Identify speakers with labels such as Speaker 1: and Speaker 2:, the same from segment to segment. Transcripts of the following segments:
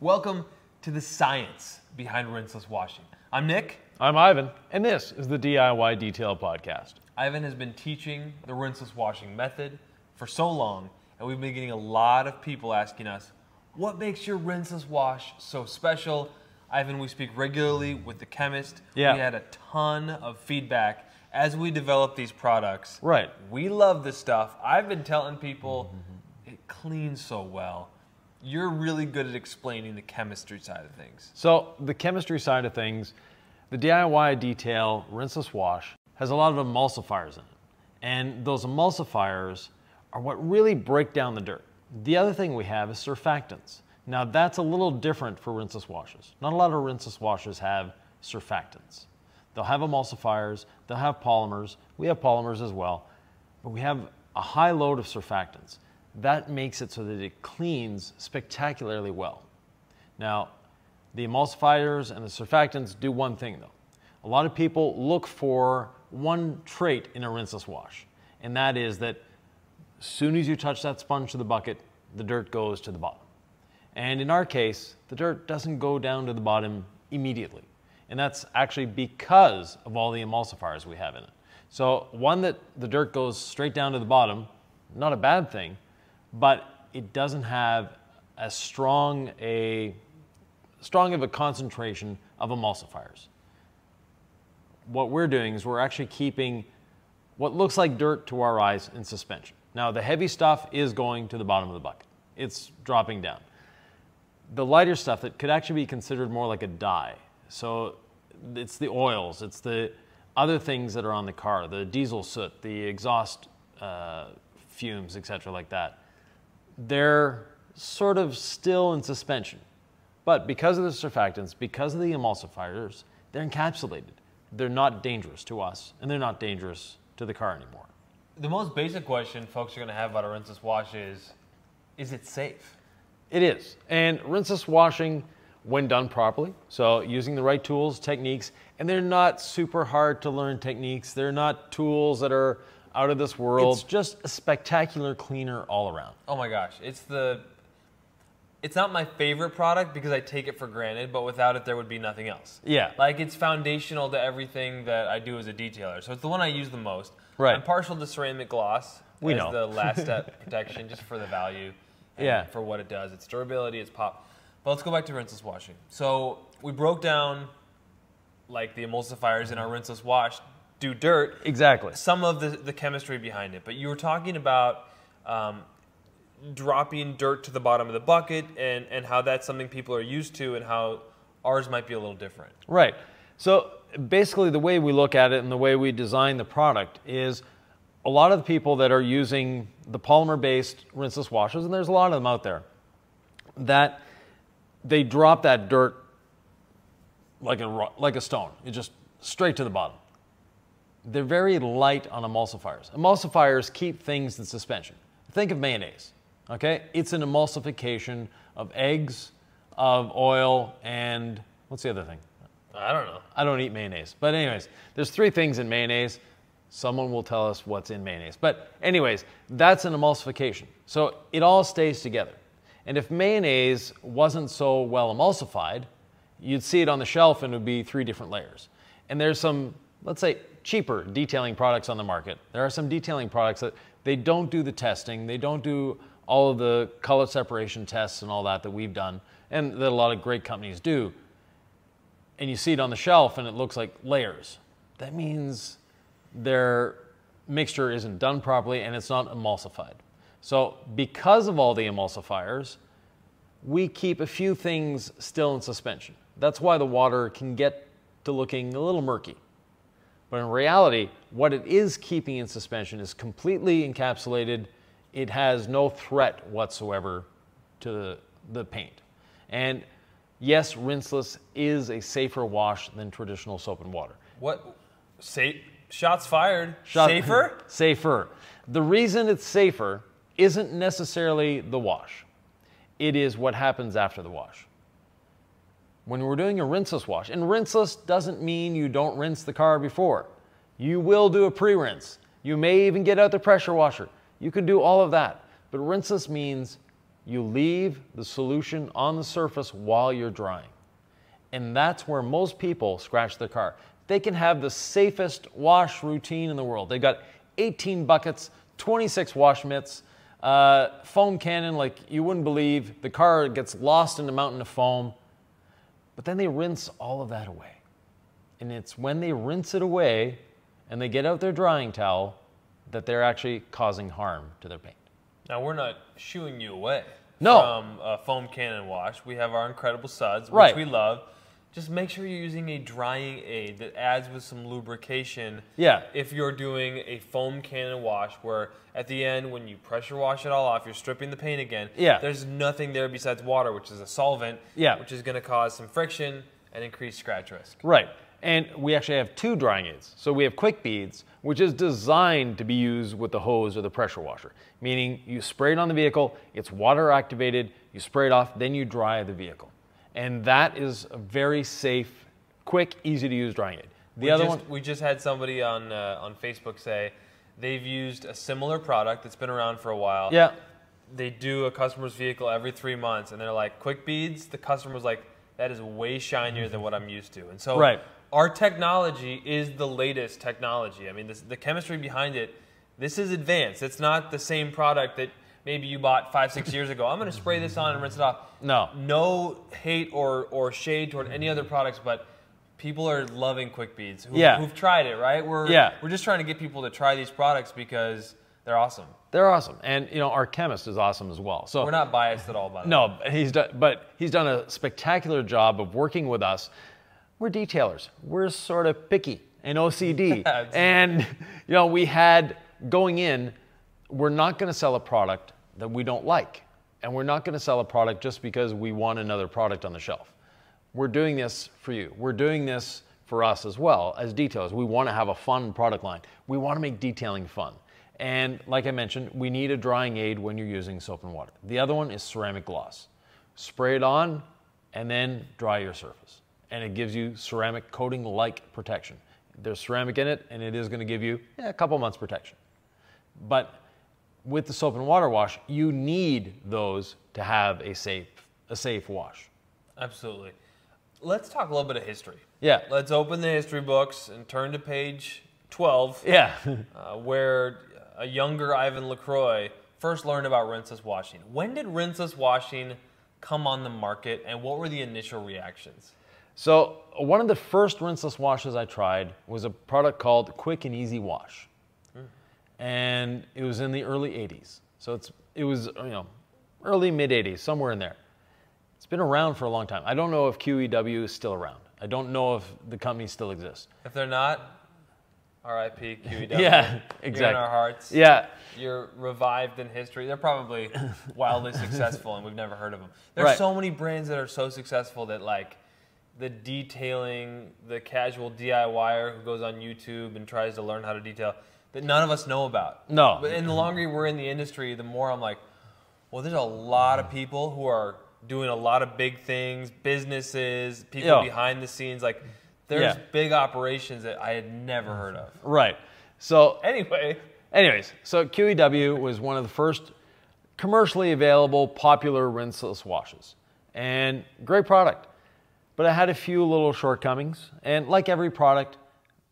Speaker 1: Welcome to the science behind rinseless washing. I'm Nick.
Speaker 2: I'm Ivan, and this is the DIY Detail Podcast.
Speaker 1: Ivan has been teaching the rinseless washing method for so long, and we've been getting a lot of people asking us, what makes your rinseless wash so special? Ivan, we speak regularly with the chemist.
Speaker 2: Yeah.
Speaker 1: We had a ton of feedback as we developed these products.
Speaker 2: Right.
Speaker 1: We love this stuff. I've been telling people it cleans so well. You're really good at explaining the chemistry side of things.
Speaker 2: So, the chemistry side of things, the DIY Detail Rinseless Wash has a lot of emulsifiers in it. And those emulsifiers are what really break down the dirt. The other thing we have is surfactants. Now, that's a little different for rinseless washes. Not a lot of rinseless washes have surfactants. They'll have emulsifiers, they'll have polymers. We have polymers as well, but we have a high load of surfactants. That makes it so that it cleans spectacularly well. Now, the emulsifiers and the surfactants do one thing though. A lot of people look for one trait in a rinseless wash, and that is that as soon as you touch that sponge to the bucket, the dirt goes to the bottom. And in our case, the dirt doesn't go down to the bottom immediately. And that's actually because of all the emulsifiers we have in it. So, one that the dirt goes straight down to the bottom, not a bad thing, but it doesn't have as strong a strong of a concentration of emulsifiers. What we're doing is we're actually keeping what looks like dirt to our eyes in suspension. Now, the heavy stuff is going to the bottom of the bucket. It's dropping down. The lighter stuff that could actually be considered more like a dye. So it's the oils, it's the other things that are on the car, the diesel soot, the exhaust uh, fumes, etc., like that. They're sort of still in suspension. But because of the surfactants, because of the emulsifiers, they're encapsulated. They're not dangerous to us, and they're not dangerous to the car anymore.
Speaker 1: The most basic question folks are going to have about a rinseless wash is is it safe?
Speaker 2: It is. And rinseless washing, when done properly, so using the right tools, techniques, and they're not super hard to learn techniques. They're not tools that are out of this world. It's just a spectacular cleaner all around.
Speaker 1: Oh my gosh, it's the it's not my favorite product because I take it for granted, but without it there would be nothing else.
Speaker 2: Yeah.
Speaker 1: Like it's foundational to everything that I do as a detailer. So it's the one I use the most.
Speaker 2: Right.
Speaker 1: I'm partial to ceramic gloss
Speaker 2: We
Speaker 1: as
Speaker 2: know.
Speaker 1: the last step protection just for the value. and
Speaker 2: Yeah.
Speaker 1: For what it does. Its durability, its pop. But let's go back to rinseless washing. So we broke down like the emulsifiers in our rinseless wash do dirt
Speaker 2: Exactly.
Speaker 1: some of the, the chemistry behind it. But you were talking about um, dropping dirt to the bottom of the bucket and, and how that's something people are used to and how ours might be a little different.
Speaker 2: Right. So basically, the way we look at it and the way we design the product is a lot of the people that are using the polymer based rinseless washes, and there's a lot of them out there, that they drop that dirt like a, like a stone, it just straight to the bottom. They're very light on emulsifiers. Emulsifiers keep things in suspension. Think of mayonnaise, okay? It's an emulsification of eggs, of oil, and what's the other thing?
Speaker 1: I don't know.
Speaker 2: I don't eat mayonnaise. But anyways, there's three things in mayonnaise. Someone will tell us what's in mayonnaise. But anyways, that's an emulsification. So it all stays together. And if mayonnaise wasn't so well emulsified, you'd see it on the shelf and it would be three different layers. And there's some, let's say, cheaper detailing products on the market. There are some detailing products that they don't do the testing, they don't do all of the color separation tests and all that that we've done, and that a lot of great companies do and you see it on the shelf and it looks like layers, that means their mixture isn't done properly and it's not emulsified. So, because of all the emulsifiers, we keep a few things still in suspension. That's why the water can get to looking a little murky. But in reality, what it is keeping in suspension is completely encapsulated. It has no threat whatsoever to the, the paint. And yes, rinseless is a safer wash than traditional soap and water.
Speaker 1: What? Say, shots fired.
Speaker 2: Shot-
Speaker 1: Safer?
Speaker 2: safer. The reason it's safer isn't necessarily the wash. It is what happens after the wash. When we're doing a rinseless wash, and rinseless doesn't mean you don't rinse the car before. You will do a pre-rinse. You may even get out the pressure washer. You can do all of that. But rinseless means you leave the solution on the surface while you're drying. And that's where most people scratch their car. They can have the safest wash routine in the world. They've got 18 buckets, 26 wash mitts, uh, foam cannon like you wouldn't believe. The car gets lost in a mountain of foam. But then they rinse all of that away. And it's when they rinse it away and they get out their drying towel that they're actually causing harm to their paint.
Speaker 1: Now we're not shooing you away
Speaker 2: No.
Speaker 1: from a foam cannon wash. We have our incredible suds, which
Speaker 2: Right.
Speaker 1: we love. Just make sure you're using a drying aid that adds with some lubrication.
Speaker 2: Yeah.
Speaker 1: If you're doing a foam cannon wash, where at the end when you pressure wash it all off, you're stripping the paint again.
Speaker 2: Yeah.
Speaker 1: There's nothing there besides water, which is a solvent.
Speaker 2: Yeah.
Speaker 1: Which is going to cause some friction and increase scratch risk.
Speaker 2: Right. And we actually have two drying aids. So we have quick beads, which is designed to be used with the hose or the pressure washer, meaning you spray it on the vehicle, it's water activated, you spray it off, then you dry the vehicle. And that is a very safe, quick, easy to use drying aid. The
Speaker 1: we
Speaker 2: other
Speaker 1: just,
Speaker 2: one,
Speaker 1: we just had somebody on uh, on Facebook say they've used a similar product that's been around for a while.
Speaker 2: yeah,
Speaker 1: They do a customer's vehicle every three months, and they're like, "Quick beads." The customer's like, "That is way shinier than what I'm used to." And so,
Speaker 2: Right.
Speaker 1: our technology is the latest technology. I mean, this, the chemistry behind it, this is advanced. It's not the same product that maybe you bought five, six years ago. I'm going to spray this on and rinse it off.
Speaker 2: No.
Speaker 1: no hate or or shade toward any other products, but people are loving quick beads who,
Speaker 2: Yeah.
Speaker 1: who've tried it. Right? We're
Speaker 2: Yeah.
Speaker 1: we're just trying to get people to try these products because they're awesome.
Speaker 2: they're awesome. And you know, our chemist is awesome as well. So
Speaker 1: We're not biased at all, by the way.
Speaker 2: No, but he's done, but he's done a spectacular job of working with us. We're detailers. We're sort of picky and OCD, and you know we had going in. We're not going to sell a product that we don't like, and we're not going to sell a product just because we want another product on the shelf. We're doing this for you. We're doing this for us as well as detailers. We want to have a fun product line. We want to make detailing fun. And like I mentioned, we need a drying aid when you're using soap and water. The other one is ceramic gloss. Spray it on and then dry your surface. And it gives you ceramic coating like protection. There's ceramic in it and it is going to give you yeah, a couple months protection. But with the soap and water wash, you need those to have a safe, a safe wash.
Speaker 1: Absolutely. Let's talk a little bit of history.
Speaker 2: Yeah.
Speaker 1: Let's open the history books and turn to page 12,
Speaker 2: Yeah.
Speaker 1: uh, where a younger Ivan LaCroix first learned about rinseless washing. When did rinseless washing come on the market, and what were the initial reactions?
Speaker 2: So one of the first rinseless washes I tried was a product called Quick and Easy Wash, and it was in the early '80s. So it's it was you know early mid '80s, somewhere in there. It's been around for a long time. I don't know if QEW is still around. I don't know if the company still exists.
Speaker 1: If they're not, RIP QEW.
Speaker 2: Yeah,
Speaker 1: You're in
Speaker 2: exactly.
Speaker 1: our hearts.
Speaker 2: Yeah,
Speaker 1: You're revived in history. They're probably wildly successful, and we've never heard of them. There's
Speaker 2: Right.
Speaker 1: so many brands that are so successful that like the detailing, the casual DIYer who goes on YouTube and tries to learn how to detail that none of us know about.
Speaker 2: No.
Speaker 1: But and the longer we're in the industry, the more I'm like, well, there's a lot of people who are doing a lot of big things, businesses, people
Speaker 2: Yeah.
Speaker 1: behind the scenes. Like, there's
Speaker 2: Yeah.
Speaker 1: big operations that I had never heard of.
Speaker 2: right. So
Speaker 1: Anyway,
Speaker 2: Anyways, so QEW was one of the first commercially available popular rinseless washes. And great product. But it had a few little shortcomings. And like every product,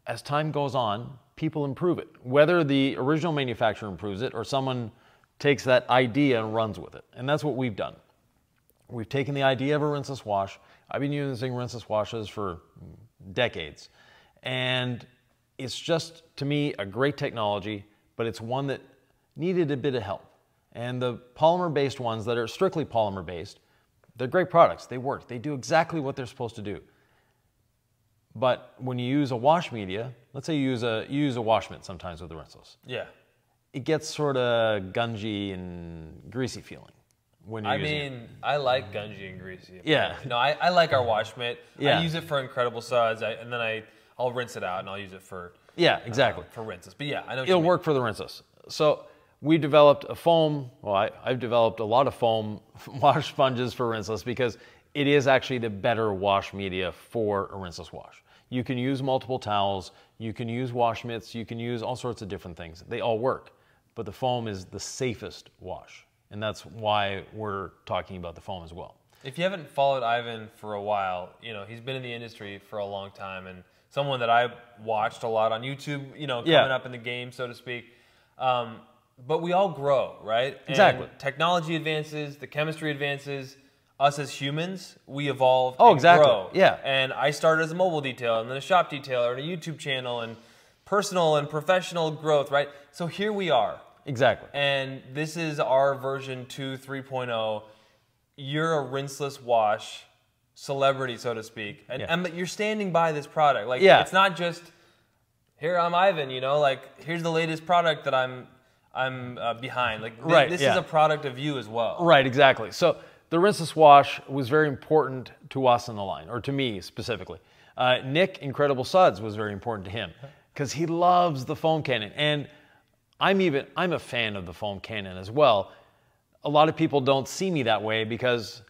Speaker 2: as time goes on, people improve it. Whether the original manufacturer improves it or someone takes that idea and runs with it. And that's what we've done. We've taken the idea of a rinseless wash. I've been using rinseless washes for decades. And it's just, to me, a great technology, but it's one that needed a bit of help. And the polymer based ones that are strictly polymer based, they're great products. They work, they do exactly what they're supposed to do. But when you use a wash media, let's say you use a, you use a wash mitt sometimes with the rinseless,
Speaker 1: yeah.
Speaker 2: it gets sort of gungy and greasy feeling when you're
Speaker 1: I
Speaker 2: using it.
Speaker 1: mean, I like Gungy and Greasy.
Speaker 2: Yeah.
Speaker 1: No, I, I like our wash mitt.
Speaker 2: Yeah.
Speaker 1: I use it for Incredible Suds, I, and then I I'll rinse it out and I'll use it for
Speaker 2: Yeah, uh, exactly.
Speaker 1: for rinses. But yeah, I know.
Speaker 2: It'll work for the rinses. So we developed a foam. Well, I, I've developed a lot of foam wash sponges for rinseless because it is actually the better wash media for a rinseless wash. You can use multiple towels. You can use wash mitts. You can use all sorts of different things. They all work, but the foam is the safest wash. And that's why we're talking about the foam as well.
Speaker 1: If you haven't followed Ivan for a while, you know, he's been in the industry for a long time and someone that I watched a lot on YouTube, you know, coming
Speaker 2: Yeah.
Speaker 1: up in the game, so to speak. Um, but we all grow, right? And
Speaker 2: Exactly.
Speaker 1: technology advances, the chemistry advances. Us as humans, we evolve.
Speaker 2: Oh, exactly.
Speaker 1: Grow.
Speaker 2: Yeah.
Speaker 1: And I started as a mobile detailer, and then a shop detailer, and a YouTube channel, and personal and professional growth, right? So here we are.
Speaker 2: Exactly.
Speaker 1: And this is our version 2 3.0. You're a rinseless wash celebrity, so to speak. And,
Speaker 2: Yeah.
Speaker 1: and but you're standing by this product. Like
Speaker 2: Yeah.
Speaker 1: it's not just here I'm Ivan, you know, like here's the latest product that I'm I'm uh, behind. Like thi-
Speaker 2: Right,
Speaker 1: this
Speaker 2: yeah.
Speaker 1: is a product of you as well.
Speaker 2: Right, exactly. So the rinseless wash was very important to us in the line, or to me specifically. Uh, Nick Incredible Suds was very important to him because he loves the foam cannon, and I'm even I'm a fan of the foam cannon as well. A lot of people don't see me that way because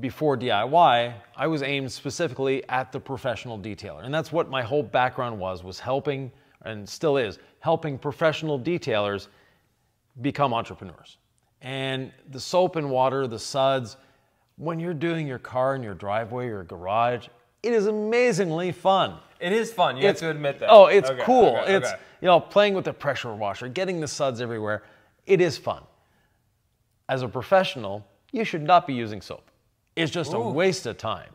Speaker 2: before DIY, I was aimed specifically at the professional detailer, and that's what my whole background was was helping and still is helping professional detailers become entrepreneurs. And the soap and water, the suds, when you're doing your car in your driveway or garage, it is amazingly fun.
Speaker 1: It is fun. You have to admit that.
Speaker 2: Oh, it's
Speaker 1: Okay,
Speaker 2: cool.
Speaker 1: okay,
Speaker 2: it's
Speaker 1: okay.
Speaker 2: you know playing with the pressure washer, getting the suds everywhere. It is fun. As a professional, you should not be using soap. It's just a waste of time.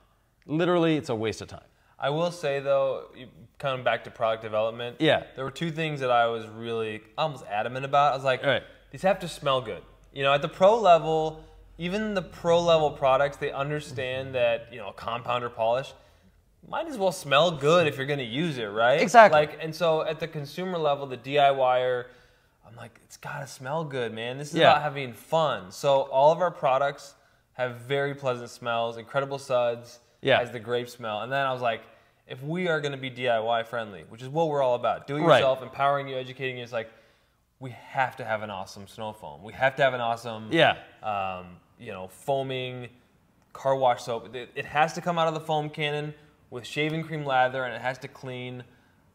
Speaker 2: Literally, it's a waste of time.
Speaker 1: I will say though, coming back to product development,
Speaker 2: Yeah.
Speaker 1: there were two things that I was really almost adamant about. I was like,
Speaker 2: Right.
Speaker 1: these have to smell good. You know, at the pro level, even the pro level products, they understand that you know compounder polish might as well smell good if you're going to use it, right?
Speaker 2: Exactly.
Speaker 1: Like, and so at the consumer level, the DIYer, I'm like, it's got to smell good, man. This is
Speaker 2: Yeah.
Speaker 1: about having fun. So all of our products have very pleasant smells, incredible suds
Speaker 2: Yeah.
Speaker 1: has the grape smell. And then I was like, if we are going to be DIY friendly, which is what we're all about, do it
Speaker 2: Right.
Speaker 1: yourself, empowering you, educating you, it's like we have to have an awesome snow foam. We have to have an awesome,
Speaker 2: Yeah.
Speaker 1: um, you know, foaming car wash soap. It, it has to come out of the foam cannon with shaving cream lather, and it has to clean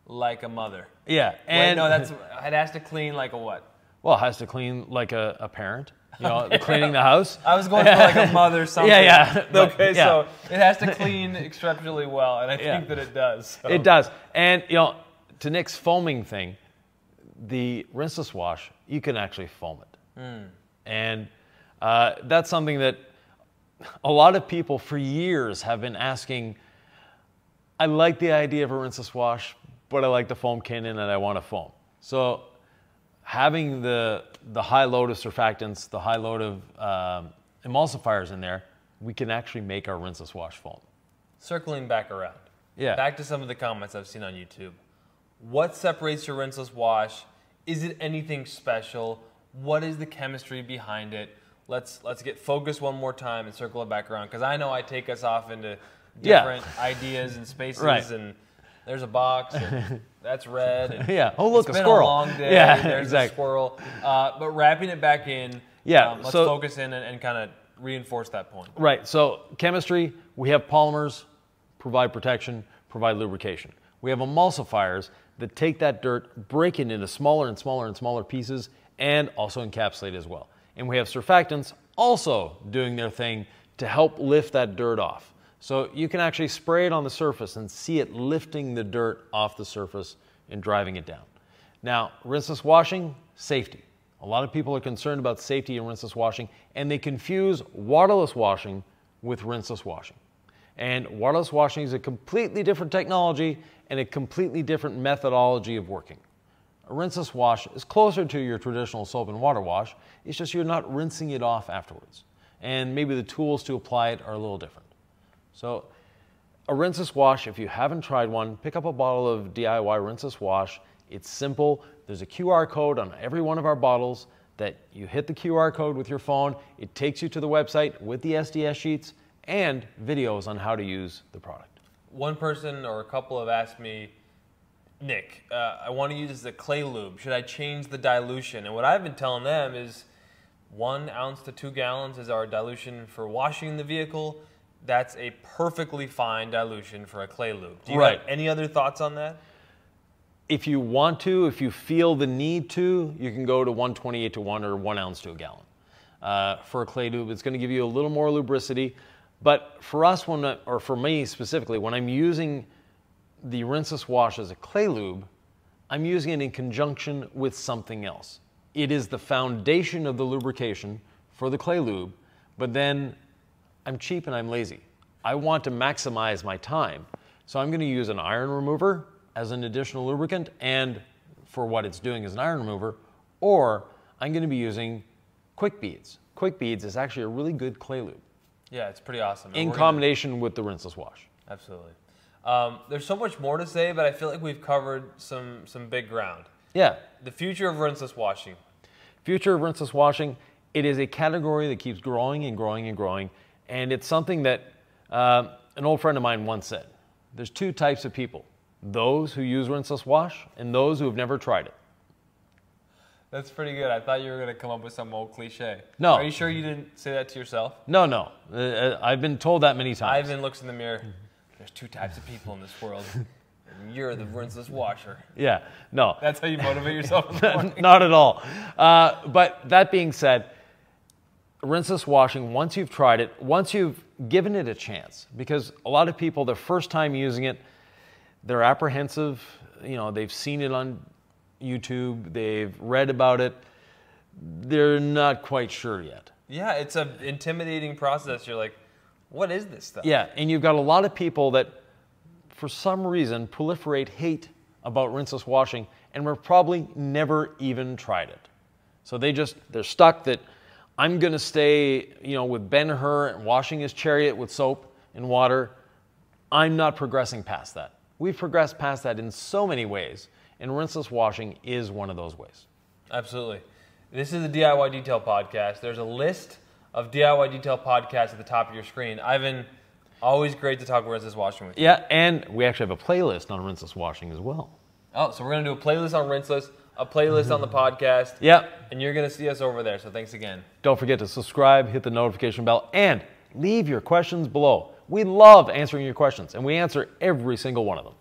Speaker 1: like a mother.
Speaker 2: Yeah.
Speaker 1: Wait,
Speaker 2: And
Speaker 1: no, that's it has to clean like a what?
Speaker 2: well, it has to clean like a, a parent. You know, cleaning the house.
Speaker 1: I was going for like a mother something.
Speaker 2: yeah, but-
Speaker 1: okay,
Speaker 2: yeah.
Speaker 1: so it has to clean exceptionally well, and I
Speaker 2: Yeah.
Speaker 1: think that it does. so.
Speaker 2: It does. And you know, to Nick's foaming thing, the rinseless wash, you can actually foam it. Hmm. And uh, that's something that a lot of people for years have been asking. I like the idea of a rinseless wash, but I like the foam cannon and I want to foam. So having the the high load of surfactants, the high load of um, emulsifiers in there, we can actually make our rinseless wash foam.
Speaker 1: Circling back around.
Speaker 2: Yeah.
Speaker 1: Back to some of the comments I've seen on YouTube. What separates your rinseless wash? Is it anything special? What is the chemistry behind it? Let's let's get focused one more time and circle it back around because I know I take us off into
Speaker 2: Yeah.
Speaker 1: different ideas and spaces
Speaker 2: Right.
Speaker 1: and there's a box and that's red. And
Speaker 2: Yeah. Oh, look,
Speaker 1: it's
Speaker 2: a
Speaker 1: been
Speaker 2: squirrel.
Speaker 1: a long day.
Speaker 2: Yeah,
Speaker 1: there's
Speaker 2: exactly.
Speaker 1: a squirrel. Uh, but wrapping it back in.
Speaker 2: Yeah,
Speaker 1: um, let's
Speaker 2: so-
Speaker 1: focus in and, and kind of reinforce that point.
Speaker 2: Right. So chemistry, we have polymers, provide protection, provide lubrication. We have emulsifiers that take that dirt, break it into smaller and smaller and smaller pieces, and also encapsulate as well. And we have surfactants also doing their thing to help lift that dirt off. So you can actually spray it on the surface and see it lifting the dirt off the surface and driving it down. Now, rinseless washing, safety. A lot of people are concerned about safety in rinseless washing, and they confuse waterless washing with rinseless washing. And waterless washing is a completely different technology and a completely different methodology of working. A rinseless wash is closer to your traditional soap and water wash, it's just you're not rinsing it off afterwards. And maybe the tools to apply it are a little different. So, a rinseless wash, if you haven't tried one, pick up a bottle of DIY rinseless wash. It's simple. There's a QR code on every one of our bottles that you hit the QR code with your phone. It takes you to the website with the SDS sheets and videos on how to use the product.
Speaker 1: one person or a couple have asked me, Nick, uh, I want to use the clay lube. Should I change the dilution? And what I've been telling them is one ounce to two gallons is our dilution for washing the vehicle. That's a perfectly fine dilution for a clay lube. Do you
Speaker 2: Right.
Speaker 1: have any other thoughts on that?
Speaker 2: If you want to, if you feel the need to, you can go to 128 to 1 or 1 ounce to a gallon. uh, for a clay lube. It's going to give you a little more lubricity. But for us, when or for me specifically, when I'm using the rinseless wash as a clay lube, I'm using it in conjunction with something else. It is the foundation of the lubrication for the clay lube, but then I'm cheap and I'm lazy. I want to maximize my time. So I'm going to use an iron remover as an additional lubricant and for what it's doing as an iron remover, or I'm going to be using Quick Beads. Quick Beads is actually a really good clay lube
Speaker 1: Yeah, it's pretty awesome.
Speaker 2: In
Speaker 1: we're gonna-
Speaker 2: combination with the rinseless wash.
Speaker 1: Absolutely. Um, there's so much more to say, but I feel like we've covered some some big ground.
Speaker 2: Yeah,
Speaker 1: The future of rinseless washing.
Speaker 2: Future of rinseless washing, it is a category that keeps growing and growing and growing. And it's something that uh, an old friend of mine once said there's two types of people those who use rinseless wash and those who have never tried it.
Speaker 1: That's pretty good. I thought you were gonna come up with some old cliche.
Speaker 2: No.
Speaker 1: Are you sure you didn't say that to yourself?
Speaker 2: No, no. Uh, uh, I've been told that many times.
Speaker 1: Ivan looks in the mirror. There's two types of people in this world. you're the rinseless washer.
Speaker 2: Yeah, no.
Speaker 1: That's how you motivate yourself in the morning.
Speaker 2: Not at all. Uh, but that being said, rinseless washing, once you've tried it, once you've given it a chance, because a lot of people, the first time using it, they're apprehensive. You know, they've seen it on YouTube, they've read about it, they're not quite sure yet.
Speaker 1: Yeah, it's an intimidating process. You're like, what is this stuff?
Speaker 2: Yeah, and you've got a lot of people that, for some reason, proliferate hate about rinseless washing and have probably never even tried it. So they just they're stuck that I'm gonna stay, you know, with Ben Hur and washing his chariot with soap and water. I'm not progressing past that. We've progressed past that in so many ways, and rinseless washing is one of those ways.
Speaker 1: Absolutely. This is the DIY Detail Podcast. There's a list of DIY Detail Podcast at the top of your screen. Ivan, always great to talk rinseless washing with you.
Speaker 2: Yeah, and we actually have a playlist on rinseless washing as well.
Speaker 1: Oh, so we're gonna do a playlist on rinseless, a playlist on the mm-hmm. podcast.
Speaker 2: Yep.
Speaker 1: And you're gonna see us over there. So thanks again.
Speaker 2: Don't forget to subscribe, hit the notification bell, and leave your questions below. We love answering your questions, and we answer every single one of them.